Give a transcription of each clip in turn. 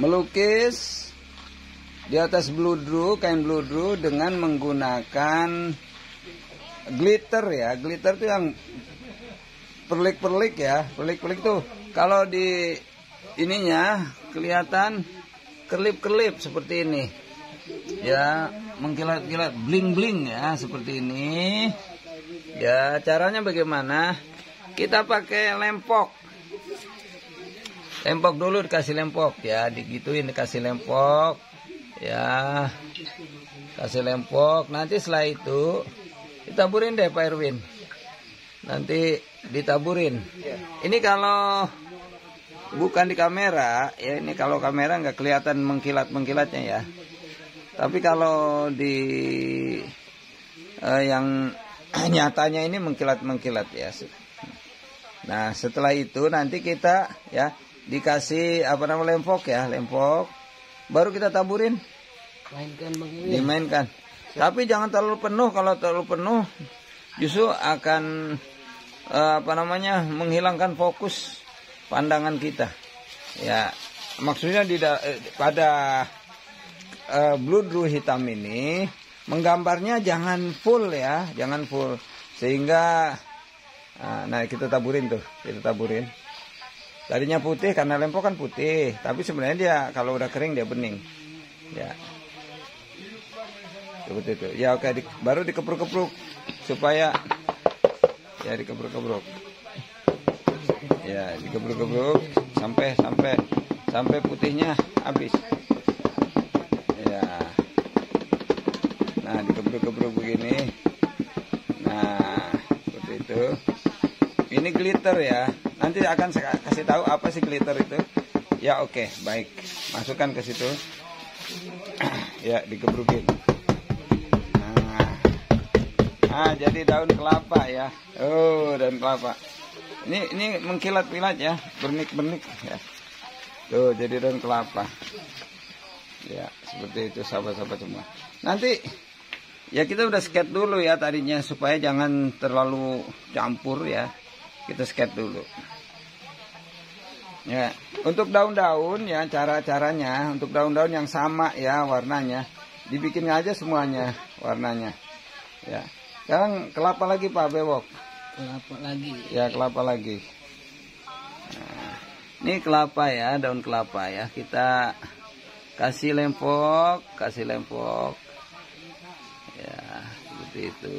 melukis di atas bludru, kain bludru dengan menggunakan glitter ya. Glitter itu yang perlik-perlik ya, perlik-perlik tuh. Kalau di ininya kelihatan kelip-kelip seperti ini. Ya, mengkilat-kilat bling-bling ya seperti ini. Ya, caranya bagaimana? Kita pakai lempok. Lempok dulu dikasih lempok ya, digituin dikasih lempok. Ya. Kasih lempok. Nanti setelah itu ditaburin deh Pak Erwin. Nanti ditaburin. Ini kalau bukan di kamera, ya ini kalau kamera nggak kelihatan mengkilat-mengkilatnya ya. Tapi kalau di eh, yang nyatanya ini mengkilat-mengkilat ya. Nah, setelah itu nanti kita ya dikasih apa namanya lempok ya, lempok. Baru kita taburin. Mainkan Bang. Dimainkan. Tapi jangan terlalu penuh. Kalau terlalu penuh justru akan eh, apa namanya menghilangkan fokus pandangan kita. Ya, maksudnya di eh, pada eh, bludru hitam ini menggambarnya jangan full ya, jangan full sehingga ah, nah kita taburin tuh, kita taburin. Tadinya putih karena lempok kan putih, tapi sebenarnya dia kalau udah kering dia bening. Ya. Seperti itu. Ya oke, di- baru dikepruk-kepruk supaya ya dikepruk-kepruk. Ya, dikepruk-kepruk sampai sampai sampai putihnya habis. Ya. Nah, dikepruk-kepruk begini. Nah, seperti itu. Ini glitter ya. Nanti akan saya kasih tahu apa sih glitter itu. Ya oke, baik. Masukkan ke situ. ya, dikebrukin. Nah. Ah, jadi daun kelapa ya. Oh, daun kelapa. Ini ini mengkilat-kilat ya, bernik-bernik ya. Tuh, jadi daun kelapa. Ya, seperti itu sahabat-sahabat semua. Nanti ya kita udah sket dulu ya tadinya supaya jangan terlalu campur ya. Kita sket dulu. Ya, untuk daun-daun ya cara-caranya untuk daun-daun yang sama ya warnanya dibikin aja semuanya warnanya. Ya. Sekarang kelapa lagi Pak Bewok. Kelapa lagi. Ya kelapa lagi. Nah, ini kelapa ya, daun kelapa ya. Kita kasih lempok, kasih lempok. Ya, seperti itu.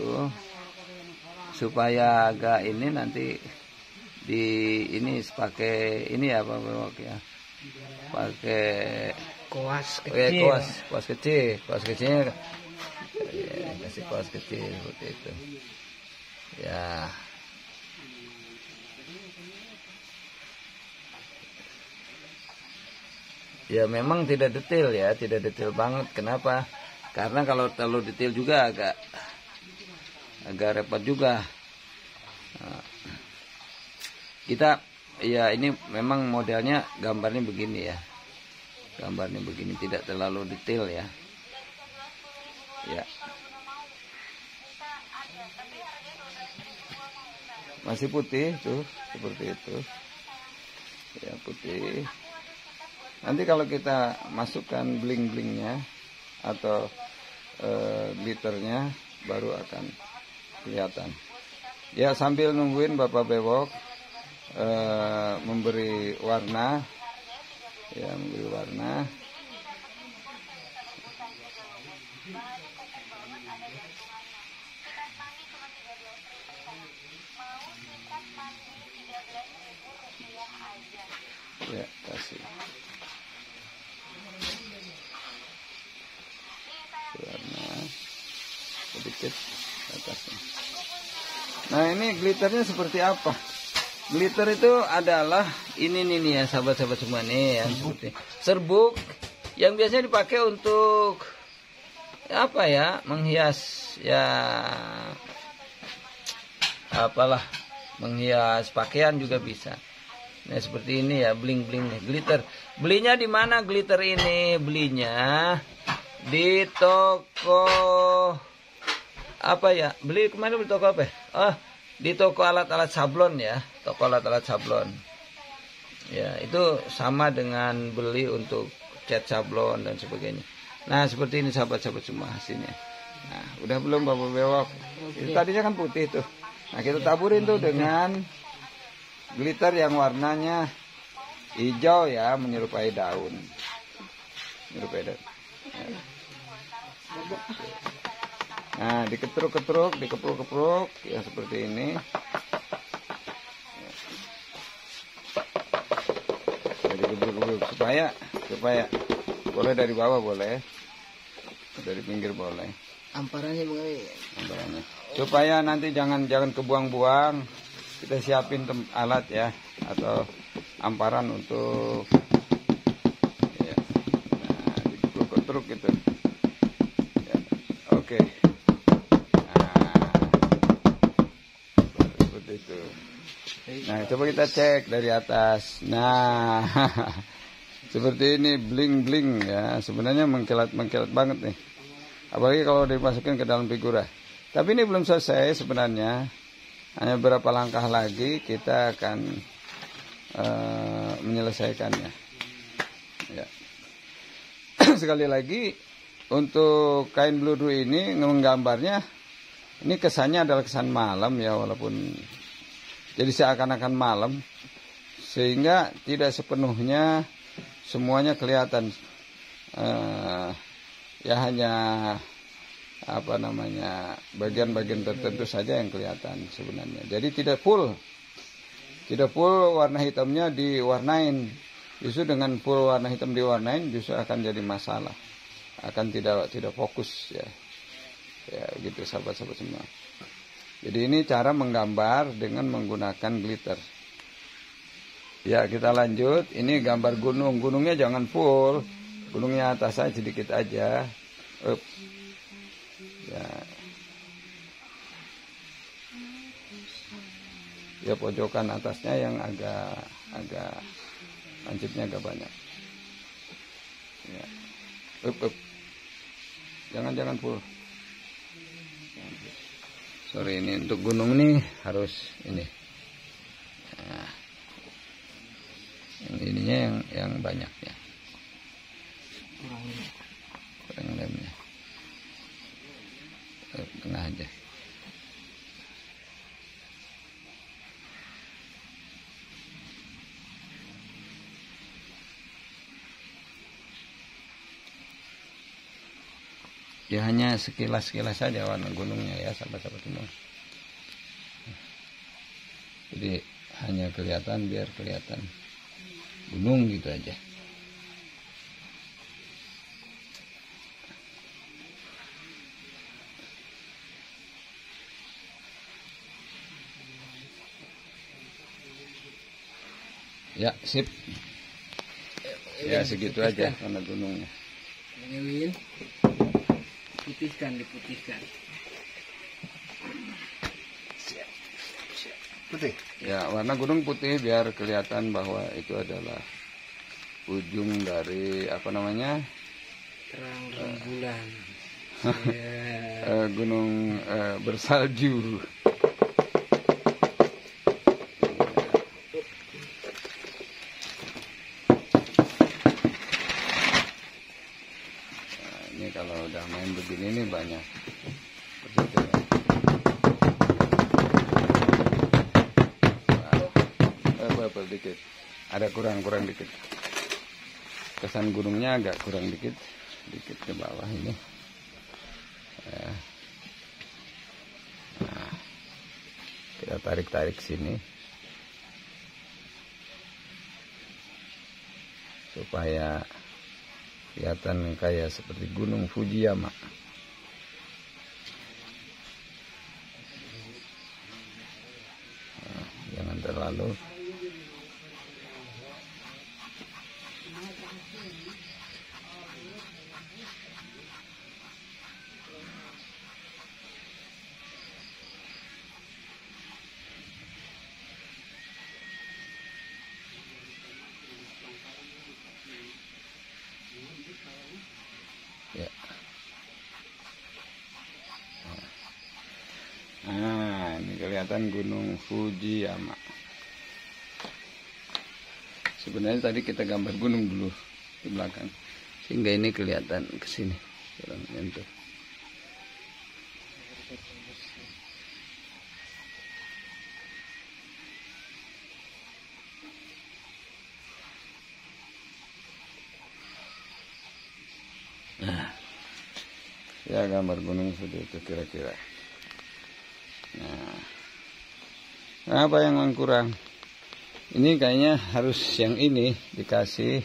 Supaya agak ini nanti di ini pakai ini ya Pak Bewok ya. Pakai Koas oh, ya, kecil. kuas, kuas kecil, kuas kecilnya ya, kasih kuas kecil seperti itu. Ya. Ya memang tidak detail ya, tidak detail banget. Kenapa? Karena kalau terlalu detail juga agak agak repot juga. Nah, kita ya ini memang modelnya gambarnya begini ya. Gambarnya begini tidak terlalu detail ya. Ya. Masih putih tuh, seperti itu. Ya putih. Nanti kalau kita masukkan bling-blingnya atau eh, glitternya baru akan kelihatan. Ya sambil nungguin Bapak Bewok eh, memberi warna, ya memberi warna. Ya kasih. warna sedikit atasnya. Nah ini glitternya seperti apa? Glitter itu adalah ini nih nih ya sahabat-sahabat semua nih ya seperti serbuk yang biasanya dipakai untuk apa ya menghias ya apalah menghias pakaian juga bisa. Nah seperti ini ya bling bling nih glitter. Belinya di mana glitter ini? Belinya di toko apa ya? Beli ke mana beli toko apa? ya? Oh, di toko alat-alat sablon ya, toko alat-alat sablon. Ya, itu sama dengan beli untuk cat sablon dan sebagainya. Nah seperti ini sahabat-sahabat semua hasilnya. Nah udah belum bapak bewok? Itu tadinya kan putih tuh. Nah kita taburin tuh dengan glitter yang warnanya hijau ya menyerupai daun. Menyerupai daun. Ya. Nah diketruk-ketruk, dikepruk-kepruk ya seperti ini. Jadi kepruk-kepruk supaya supaya boleh dari bawah boleh, dari pinggir boleh. Amparannya Bang Ewi. Amparannya. Supaya nanti jangan jangan kebuang-buang. Kita siapin alat ya atau amparan untuk ya. Nah, diketruk gitu. Ya. Oke. Nah, seperti itu. Nah, coba kita cek dari atas. Nah, seperti ini bling-bling ya. Sebenarnya mengkilat-mengkilat banget nih. Apalagi kalau dimasukin ke dalam figura. Tapi ini belum selesai sebenarnya. Hanya beberapa langkah lagi kita akan eh, menyelesaikannya. Ya. Sekali lagi untuk kain bludru ini menggambarnya ini kesannya adalah kesan malam ya walaupun jadi seakan-akan malam sehingga tidak sepenuhnya semuanya kelihatan eh, ya hanya apa namanya bagian-bagian tertentu saja yang kelihatan sebenarnya. Jadi tidak full tidak full warna hitamnya diwarnain. Justru dengan full warna hitam diwarnain justru akan jadi masalah. Akan tidak tidak fokus ya. Ya gitu sahabat-sahabat semua jadi ini cara menggambar dengan menggunakan glitter. Ya kita lanjut. Ini gambar gunung. Gunungnya jangan full. Gunungnya atas sedikit aja. Up. ya. Ya pojokan atasnya yang agak agak lancipnya agak banyak. Ya. Up, up. jangan jangan full sorry ini untuk gunung nih harus ini. Nah, yang ininya yang yang banyaknya kurang lemnya tengah aja ya hanya sekilas-sekilas saja warna gunungnya ya sahabat-sahabat semua jadi hanya kelihatan biar kelihatan gunung gitu aja. Ya sip. Ya segitu aja warna gunungnya Bang Ewin. Putihkan, diputihkan. Putih. Ya, warna gunung putih biar kelihatan bahwa itu adalah ujung dari apa namanya Terang rembulan. Ya. eh, gunung eh, bersalju. Nah, ini kalau udah main begini nih banyak. Seperti itu ya. Wah, apa, apa, dikit. Ada kurang-kurang dikit. Kesan gunungnya agak kurang dikit, dikit ke bawah ini. Ya. Nah, kita tarik-tarik sini supaya kelihatan kayak seperti gunung Fujiyama. Nah, jangan terlalu Ya. Nah, ini kelihatan Gunung Fujiyama. Sebenarnya tadi kita gambar gunung dulu. di belakang sehingga ini kelihatan ke sini nyentuh Nah, ya gambar gunung seperti itu kira-kira. Nah, apa yang kurang? Ini kayaknya harus yang ini dikasih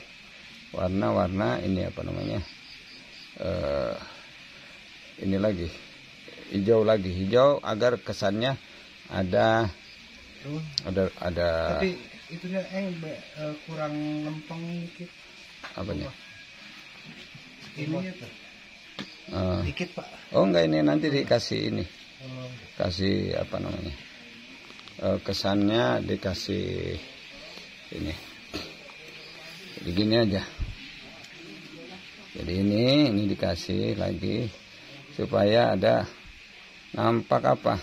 warna-warna ini apa namanya? Uh, ini lagi hijau lagi hijau agar kesannya ada ada ada tapi itu dia eh eh, kurang lempeng dikit. Apanya? Ininya tuh Uh, dikit pak. Oh enggak ini nanti dikasih ini. Oh, kasih apa namanya Eh, kesannya dikasih ini. Jadi gini aja. Jadi ini ini dikasih lagi supaya ada nampak apa?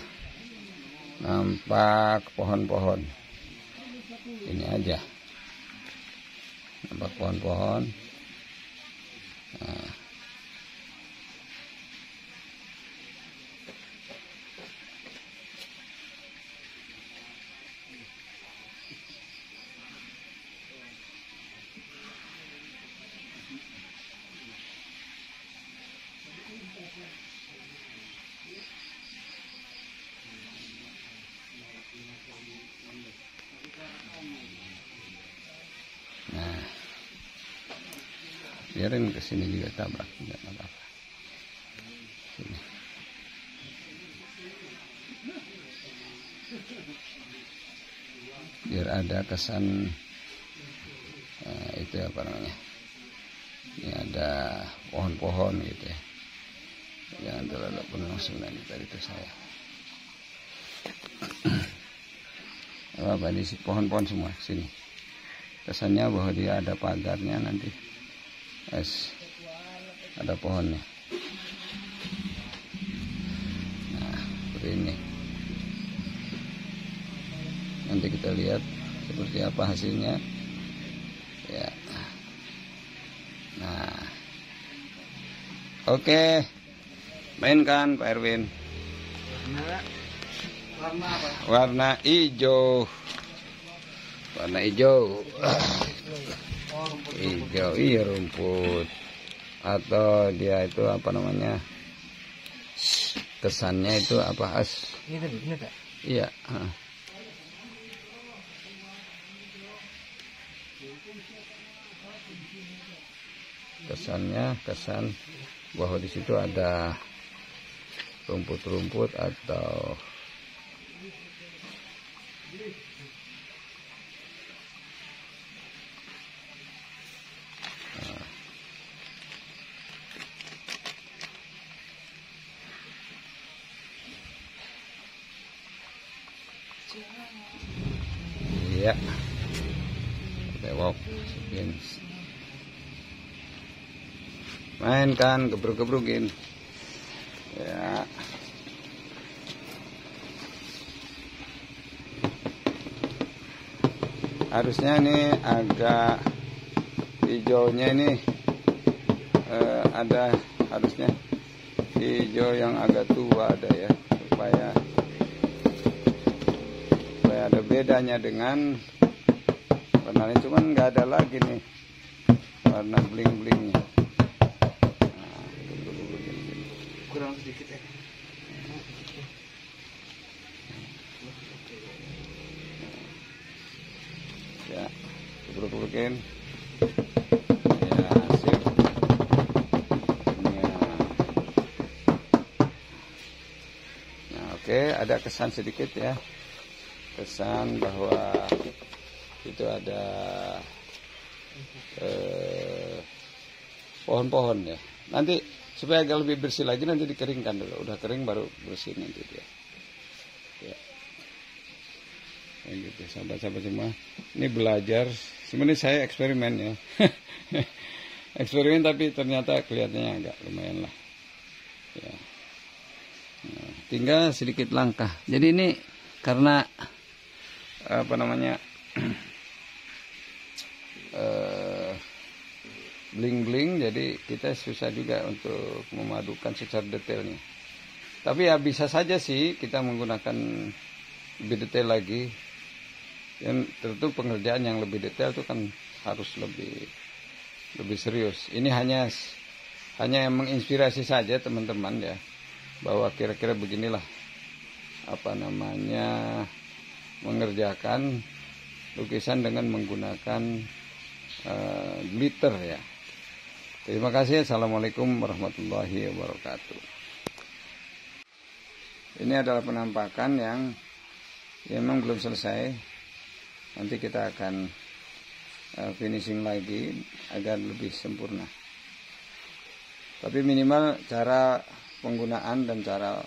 Nampak pohon-pohon. Ini aja. Nampak pohon-pohon. Nah. Biarin ke sini juga tabrak, tidak apa-apa. Sini. Biar ada kesan eh, itu apa namanya? Ini ada pohon-pohon gitu ya. Jangan terlalu penuh sebenarnya tadi itu saya. apa di si- pohon-pohon semua sini kesannya bahwa dia ada pagarnya nanti es. Ada pohonnya. Nah seperti ini. Nanti kita lihat seperti apa hasilnya. Ya. Nah. Oke. Mainkan Pak Erwin. Warna apa? Warna hijau. Warna hijau rumput hijau iya rumput. Atau dia itu apa namanya? Kesannya itu apa as? Ini ini iya kesannya kesan bahwa di situ ada rumput-rumput atau Mainkan gebruk-gebrukin. Ya. Harusnya ini agak hijaunya ini eh, ada harusnya hijau yang agak tua ada ya supaya supaya ada bedanya dengan warna ini cuman nggak ada lagi nih warna bling blingnya nah, gebruk-gebrukin sini. Kurang sedikit ya. Ya gebruk-gebrukin ya sip ya. nah oke ada kesan sedikit ya. Kesan bahwa itu ada eh, pohon-pohon ya. Nanti supaya agak lebih bersih lagi nanti dikeringkan dulu. Udah kering baru bersih nanti dia. Ya. Kayak gitu sahabat-sahabat semua. Ini belajar. Sebenarnya saya eksperimen ya. Eksperimen tapi ternyata kelihatannya agak lumayan lah. Ya. Nah, tinggal sedikit langkah. Jadi ini karena apa namanya bling-bling jadi kita susah juga untuk memadukan secara detailnya. Tapi ya bisa saja sih kita menggunakan lebih detail lagi. Dan tentu pengerjaan yang lebih detail itu kan harus lebih lebih serius. Ini hanya hanya menginspirasi saja teman-teman ya bahwa kira-kira beginilah apa namanya mengerjakan lukisan dengan menggunakan uh, glitter ya. Terima kasih. Assalamualaikum warahmatullahi wabarakatuh. Ini adalah penampakan yang ya memang belum selesai. Nanti kita akan uh, finishing lagi agar lebih sempurna. Tapi minimal cara penggunaan dan cara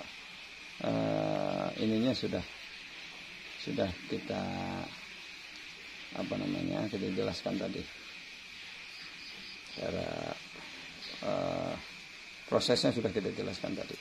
uh, ininya sudah sudah kita apa namanya kita jelaskan tadi cara uh, prosesnya sudah kita jelaskan tadi